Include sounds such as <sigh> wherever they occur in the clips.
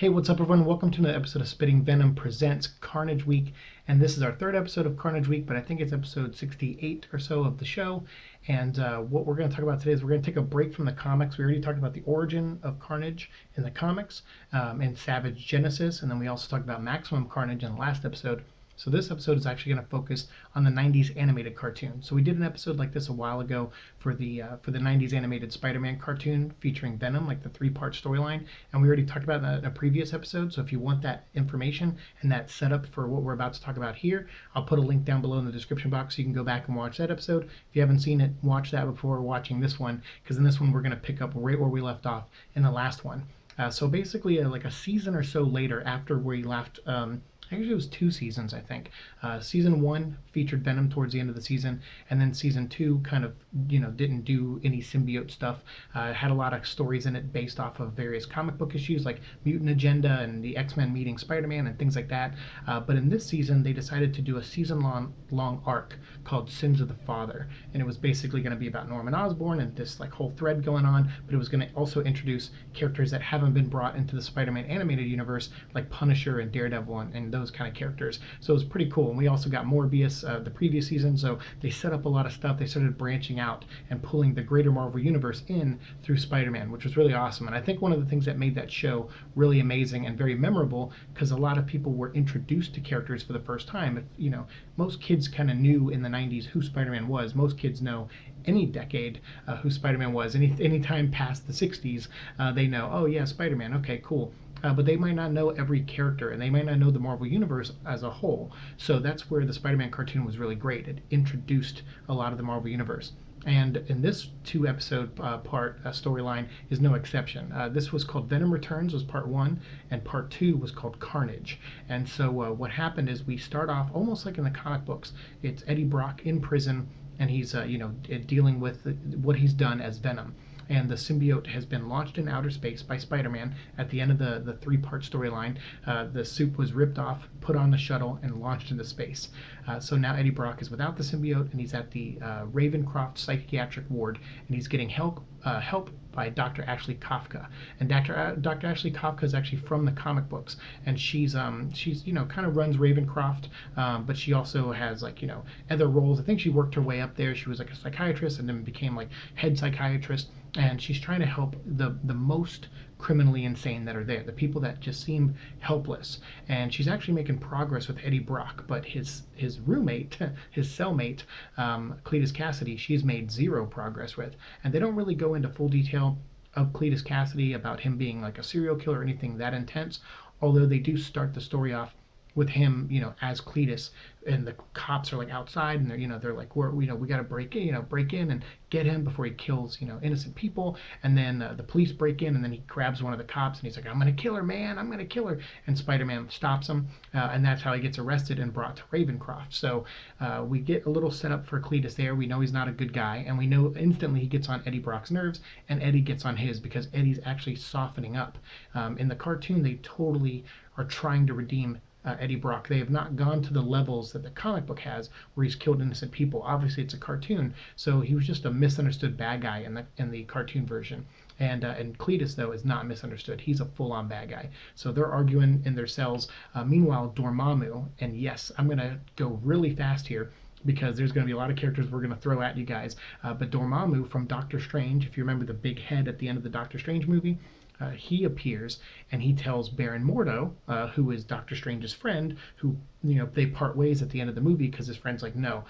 Hey, what's up, everyone? Welcome to another episode of Spitting Venom Presents Carnage Week. And this is our third episode of Carnage Week, but I think it's episode 68 or so of the show. And uh, what we're going to talk about today is we're going to take a break from the comics. We already talked about the origin of Carnage in the comics um, and Savage Genesis, and then we also talked about Maximum Carnage in the last episode. So this episode is actually going to focus on the 90s animated cartoon. So we did an episode like this a while ago for the uh, for the 90s animated Spider-Man cartoon featuring Venom, like the three-part storyline, and we already talked about that in a previous episode. So if you want that information and that setup for what we're about to talk about here, I'll put a link down below in the description box so you can go back and watch that episode. If you haven't seen it, watch that before watching this one, because in this one we're going to pick up right where we left off in the last one. Uh, so basically, uh, like a season or so later, after we left um, Actually, it was two seasons, I think. Uh, season one featured Venom towards the end of the season, and then season two kind of, you know, didn't do any symbiote stuff. Uh, had a lot of stories in it based off of various comic book issues like Mutant Agenda and the X Men meeting Spider Man and things like that. Uh, but in this season, they decided to do a season long long arc called Sins of the Father, and it was basically going to be about Norman Osborn and this like whole thread going on. But it was going to also introduce characters that haven't been brought into the Spider Man animated universe, like Punisher and Daredevil and, and those kind of characters. So it was pretty cool. And we also got Morbius uh, the previous season, so they set up a lot of stuff. They started branching out and pulling the greater Marvel universe in through Spider-Man, which was really awesome. And I think one of the things that made that show really amazing and very memorable because a lot of people were introduced to characters for the first time. If, you know, most kids kind of knew in the 90s who Spider-Man was. Most kids know any decade uh, who Spider-Man was. Any any time past the 60s, uh, they know, oh yeah, Spider-Man. Okay, cool uh, but they might not know every character and they might not know the Marvel Universe as a whole. So that's where the Spider Man cartoon was really great. It introduced a lot of the Marvel Universe. And in this two episode uh, part uh, storyline is no exception. Uh, this was called Venom Returns was part one, and part two was called Carnage. And so uh, what happened is we start off almost like in the comic books. It's Eddie Brock in prison, and he's uh, you know dealing with what he's done as Venom and the symbiote has been launched in outer space by Spider-Man at the end of the, the three-part storyline. Uh, the suit was ripped off, put on the shuttle, and launched into space. Uh, so now Eddie Brock is without the symbiote, and he's at the uh, Ravencroft psychiatric ward, and he's getting help uh, help by Dr. Ashley Kafka. And Dr. A- Dr. Ashley Kafka is actually from the comic books, and she's um she's you know kind of runs Ravencroft, um, but she also has like you know other roles. I think she worked her way up there. She was like a psychiatrist and then became like head psychiatrist and she's trying to help the the most criminally insane that are there, the people that just seem helpless. And she's actually making progress with Eddie Brock, but his his roommate, <laughs> his cellmate, um, Cletus Kasady, she's made zero progress with. And they don't really go into full detail of Cletus Kasady about him being like a serial killer or anything that intense, although they do start the story off with him, you know, as Cletus, and the cops are like outside, and they're, you know, they're like, we're, you know, we got to break in, you know, break in and get him before he kills, you know, innocent people. And then uh, the police break in, and then he grabs one of the cops, and he's like, I'm gonna kill her, man, I'm gonna kill her. And Spider-Man stops him, uh, and that's how he gets arrested and brought to Ravencroft. So uh, we get a little setup for Cletus there. We know he's not a good guy, and we know instantly he gets on Eddie Brock's nerves, and Eddie gets on his because Eddie's actually softening up. Um, in the cartoon, they totally are trying to redeem uh, Eddie Brock. They have not gone to the levels that the comic book has, where he's killed innocent people. Obviously, it's a cartoon, so he was just a misunderstood bad guy in the in the cartoon version. And uh, and Cletus though is not misunderstood. He's a full-on bad guy. So they're arguing in their cells. Uh, meanwhile, Dormammu, and yes, I'm gonna go really fast here because there's going to be a lot of characters we're going to throw at you guys. Uh, but Dormammu from Doctor Strange, if you remember the big head at the end of the Doctor Strange movie, uh, he appears and he tells Baron Mordo, uh, who is Doctor Strange's friend, who you know they part ways at the end of the movie because his friend's like, no,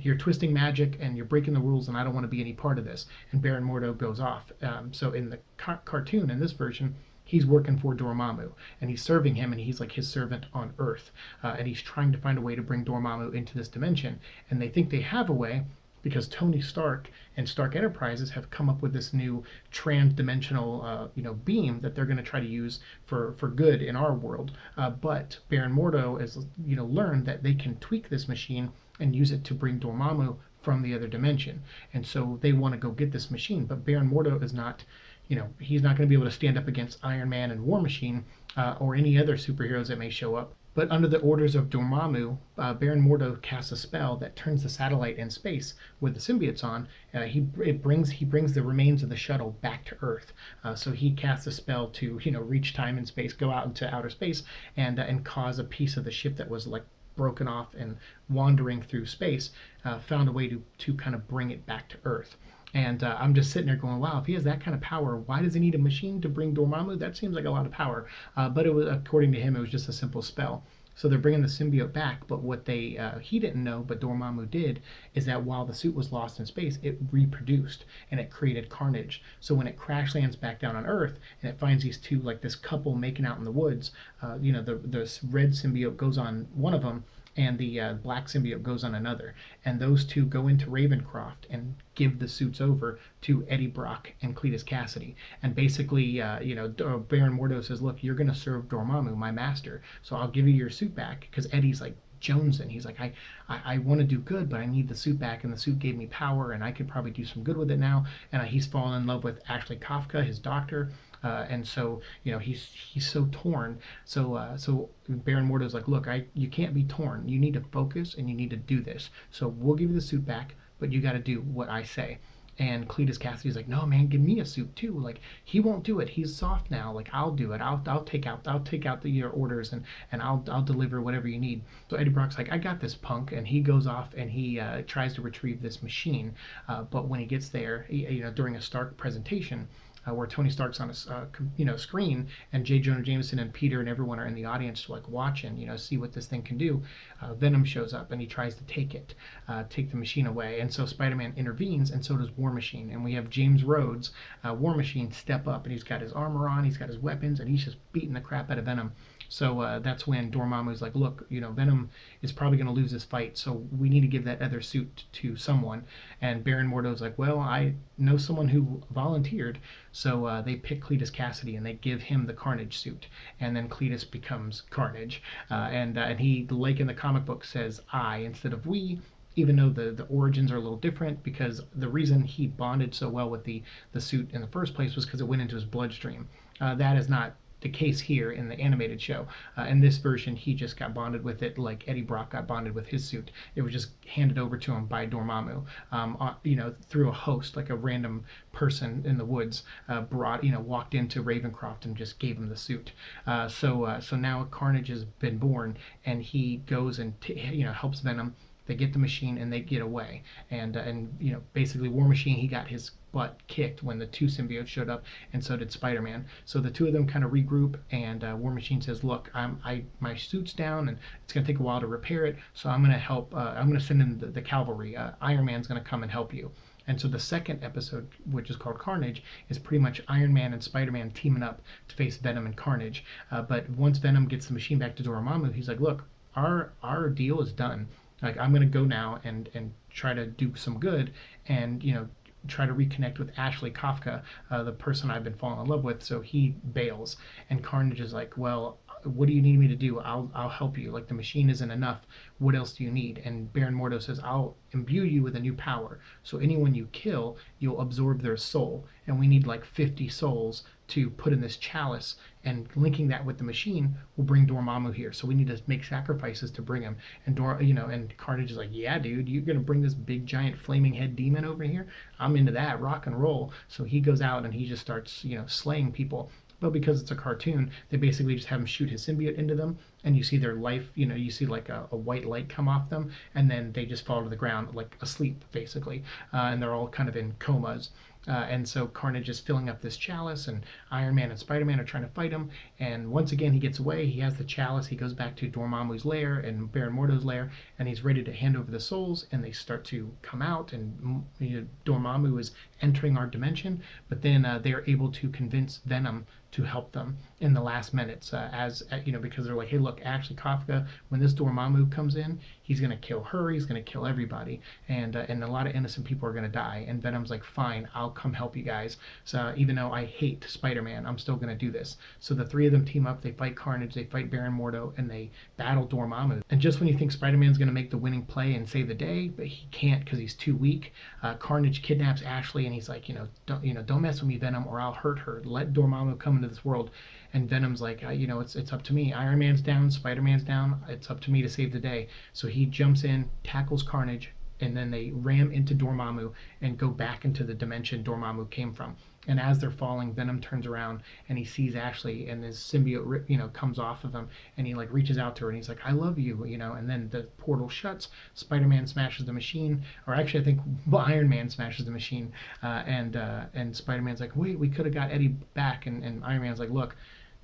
you're twisting magic and you're breaking the rules, and I don't want to be any part of this. And Baron Mordo goes off. Um, so in the ca- cartoon, in this version, he's working for Dormammu and he's serving him and he's like his servant on Earth. Uh, and he's trying to find a way to bring Dormammu into this dimension. And they think they have a way, because Tony Stark and Stark Enterprises have come up with this new trans-dimensional, uh, you know, beam that they're going to try to use for for good in our world. Uh, but Baron Mordo has, you know, learned that they can tweak this machine and use it to bring Dormammu from the other dimension, and so they want to go get this machine. But Baron Mordo is not, you know, he's not going to be able to stand up against Iron Man and War Machine uh, or any other superheroes that may show up But under the orders of Dormammu, uh, Baron Mordo casts a spell that turns the satellite in space with the symbiotes on. Uh, he it brings he brings the remains of the shuttle back to Earth. Uh, so he casts a spell to you know reach time and space, go out into outer space, and uh, and cause a piece of the ship that was like broken off and wandering through space, uh, found a way to to kind of bring it back to Earth. And uh, I'm just sitting there going, wow, if he has that kind of power, why does he need a machine to bring Dormammu? That seems like a lot of power. Uh, but it was, according to him, it was just a simple spell. So they're bringing the symbiote back, but what they uh, he didn't know, but Dormammu did, is that while the suit was lost in space, it reproduced and it created carnage. So when it crash lands back down on Earth and it finds these two, like this couple making out in the woods, uh, you know, the the red symbiote goes on one of them and the uh, black symbiote goes on another. And those two go into Ravencroft and give the suits over to Eddie Brock and Cletus Kasady. And basically, uh, you know, uh, Baron Mordo says, "Look, you're going to serve Dormammu, my master, so I'll give you your suit back." Because Eddie's like, Jonesing. He's like, I, I, I want to do good, but I need the suit back, and the suit gave me power, and I could probably do some good with it now. And uh, he's fallen in love with Ashley Kafka, his doctor, uh, and so you know he's he's so torn. So uh, so Baron Mordo's like, look, I you can't be torn. You need to focus, and you need to do this. So we'll give you the suit back, but you got to do what I say. And Cletus Kasady's like, no, man, give me a suit too. Like he won't do it. He's soft now. Like I'll do it. I'll I'll take out I'll take out the, your orders and and I'll I'll deliver whatever you need. So Eddie Brock's like, I got this punk, and he goes off and he uh, tries to retrieve this machine. Uh, but when he gets there, he, you know, during a Stark presentation, uh, where Tony Stark's on a uh, you know screen and J. Jonah Jameson and Peter and everyone are in the audience to like watch and you know see what this thing can do. Uh, Venom shows up and he tries to take it, uh, take the machine away, and so Spider-Man intervenes and so does War Machine. And we have James Rhodes, uh, War Machine, step up and he's got his armor on, he's got his weapons, and he's just beating the crap out of Venom. So uh, that's when Dormammu's like, look, you know, Venom is probably going to lose this fight, so we need to give that other suit to someone. And Baron Mordo's like, well, I know someone who volunteered. So uh, they pick Cletus Kasady and they give him the Carnage suit, and then Cletus becomes Carnage. Uh, and uh, and he, like in the comic book, says I instead of we even though the, the origins are a little different because the reason he bonded so well with the, the suit in the first place was because it went into his bloodstream. Uh, that is not the case here in the animated show. Uh, in this version, he just got bonded with it like Eddie Brock got bonded with his suit. It was just handed over to him by Dormammu, um, uh, you know, through a host, like a random person in the woods uh, brought, you know, walked into Ravencroft and just gave him the suit. Uh, so, uh, so now Carnage has been born, and he goes and t- you know helps Venom they get the machine and they get away. And uh, and you know basically War Machine he got his butt kicked when the two symbiotes showed up, and so did Spider-Man. So the two of them kind of regroup, and uh, War Machine says, "Look, I'm I my suit's down, and it's gonna take a while to repair it. So I'm gonna help. Uh, I'm gonna send in the, the cavalry. Uh, Iron Man's gonna come and help you." And so the second episode, which is called Carnage, is pretty much Iron Man and Spider Man teaming up to face Venom and Carnage. Uh, but once Venom gets the machine back to Dormammu, he's like, "Look, our our deal is done like i'm going to go now and and try to do some good and you know try to reconnect with ashley kafka uh, the person i've been falling in love with. So he bails and carnage is like well what do you need me to do i'll i'll help you like the machine isn't enough what else do you need and baron mordo says i'll imbue you with a new power so anyone you kill you'll absorb their soul and we need like 50 souls to put in this chalice and linking that with the machine will bring Dormammu here. So we need to make sacrifices to bring him. And Dor, you know, and Carnage is like, yeah, dude, you're gonna bring this big giant flaming head demon over here. I'm into that rock and roll. So he goes out and he just starts, you know, slaying people. But because it's a cartoon, they basically just have him shoot his symbiote into them, and you see their life, you know, you see like a, a white light come off them, and then they just fall to the ground like asleep, basically. Uh, and they're all kind of in comas. Uh, and so Carnage is filling up this chalice, and Iron Man and Spider Man are trying to fight him. And once again, he gets away. He has the chalice. He goes back to Dormammu's lair and Baron Mordo's lair, and he's ready to hand over the souls. And they start to come out, and you know, Dormammu is entering our dimension. But then uh, they are able to convince Venom to help them in the last minutes, uh, as uh, you know, because they're like, hey, look, Ashley, Kafka, when this Dormammu comes in, he's to kill her, he's to kill everybody, and uh, and a lot of innocent people are to die. And Venom's like, fine, I'll come help you guys. So even though I hate Spider-Man, I'm still to do this. So the three of them team up, they fight Carnage, they fight Baron Mordo, and they battle Dormammu. And just when you think Spider-Man's to make the winning play and save the day, but he can't because he's too weak, uh, Carnage kidnaps Ashley, and he's like, you know, don't you know, don't mess with me, Venom, or I'll hurt her. Let Dormammu come into this world. And Venom's like, uh, you know, it's it's up to me. Iron Man's down, Spider Man's down. It's up to me to save the day. So he jumps in, tackles Carnage, and then they ram into Dormammu and go back into the dimension Dormammu came from. And as they're falling, Venom turns around and he sees Ashley, and his symbiote, you know, comes off of him, and he like reaches out to her, and he's like, "I love you," you know. And then the portal shuts. Spider-Man smashes the machine, or actually, I think <laughs> Iron Man smashes the machine, uh, and uh, and Spider-Man's like, "Wait, we could have got Eddie back," and, and Iron Man's like, "Look."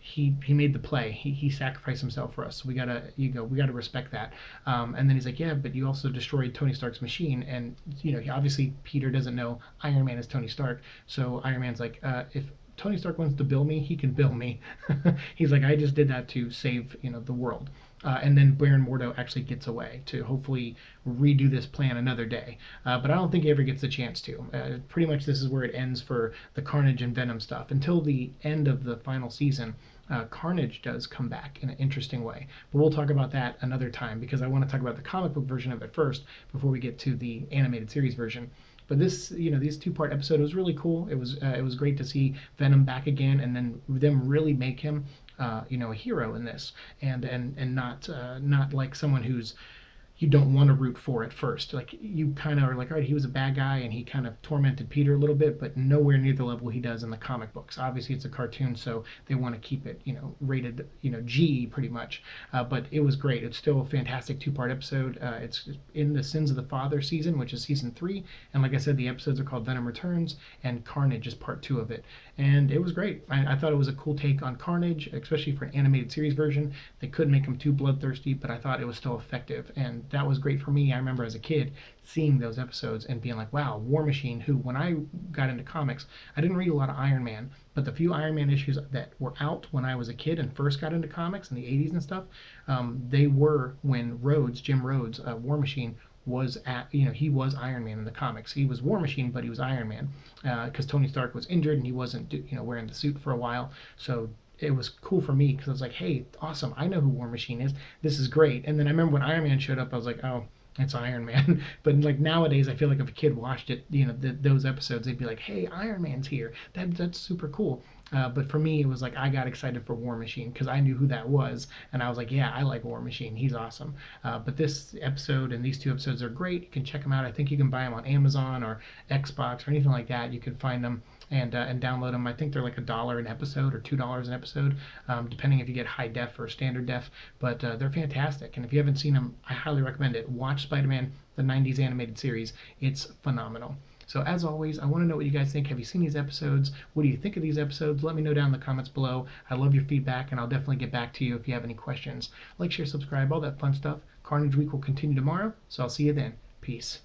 He he made the play. He, he sacrificed himself for us. So we gotta you go. We gotta respect that. Um, and then he's like, yeah, but you also destroyed Tony Stark's machine. And you know, obviously Peter doesn't know Iron Man is Tony Stark. So Iron Man's like, uh, if Tony Stark wants to bill me, he can bill me. <laughs> he's like, I just did that to save you know the world. Uh, and then Baron Mordo actually gets away to hopefully redo this plan another day. Uh, but I don't think he ever gets the chance to. Uh, pretty much this is where it ends for the Carnage and Venom stuff. Until the end of the final season, uh, Carnage does come back in an interesting way. But we'll talk about that another time because I want to talk about the comic book version of it first before we get to the animated series version. But this, you know, this two-part episode was really cool. It was uh, it was great to see Venom back again, and then them really make him, uh, you know, a hero in this, and and and not uh, not like someone who's you don't want to root for at first. Like you kind of are like, all right, he was a bad guy and he kind of tormented Peter a little bit, but nowhere near the level he does in the comic books. Obviously, it's a cartoon, so they want to keep it, you know, rated, you know, G pretty much. Uh, but it was great. It's still a fantastic two-part episode. Uh, it's in the Sins of the Father season, which is season three, and like I said, the episodes are called Venom Returns and Carnage is part two of it, and it was great. I, I thought it was a cool take on Carnage, especially for an animated series version. They couldn't make him too bloodthirsty, but I thought it was still effective and that was great for me. I remember as a kid seeing those episodes and being like, wow, War Machine, who when I got into comics, I didn't read a lot of Iron Man, but the few Iron Man issues that were out when I was a kid and first got into comics in the 80s and stuff, um, they were when Rhodes, Jim Rhodes, uh, War Machine, was at you know he was Iron Man in the comics. He was War Machine, but he was Iron Man because uh, Tony Stark was injured and he wasn't you know wearing the suit for a while. So it was cool for me because I was like, hey, awesome, I know who War Machine is. This is great. And then I remember when Iron Man showed up, I was like, oh, it's Iron Man. <laughs> but like nowadays, I feel like if a kid watched it, you know, those episodes, they'd be like, hey, Iron Man's here. That that's super cool. Uh, but for me, it was like I got excited for War Machine because I knew who that was, and I was like, "Yeah, I like War Machine. He's awesome." Uh, but this episode and these two episodes are great. You can check them out. I think you can buy them on Amazon or Xbox or anything like that. You can find them and uh, and download them. I think they're like a dollar an episode or two dollars an episode, um, depending if you get high def or standard def. But uh, they're fantastic, and if you haven't seen them, I highly recommend it. Watch Spider-Man the '90s animated series; it's phenomenal. So as always, I want to know what you guys think. Have you seen these episodes? What do you think of these episodes? Let me know down in the comments below. I love your feedback, and I'll definitely get back to you if you have any questions. Like, share, subscribe, all that fun stuff. Carnage Week will continue tomorrow, so I'll see you then. Peace.